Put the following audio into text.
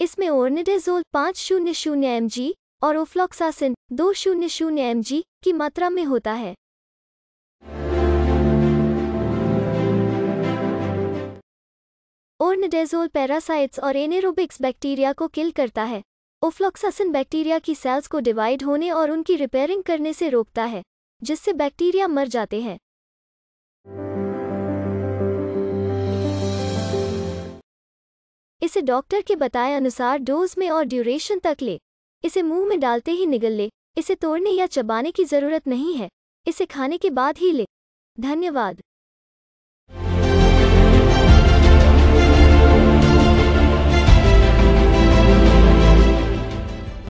इसमें ओर्निडेजोल पाँच शून्य शून्य एम और ओफ्लॉक्सासिन दो शून्य शून्य एम की मात्रा में होता है। ओर्निडेजोल पैरासाइट्स और एनेरोबिक्स बैक्टीरिया को किल करता है। ओफ्लॉक्सासिन बैक्टीरिया की सेल्स को डिवाइड होने और उनकी रिपेयरिंग करने से रोकता है, जिससे बैक्टीरिया मर जाते हैं। इसे डॉक्टर के बताए अनुसार डोज में और ड्यूरेशन तक ले। इसे मुँह में डालते ही निगल ले। इसे तोड़ने या चबाने की ज़रूरत नहीं है। इसे खाने के बाद ही ले। धन्यवाद।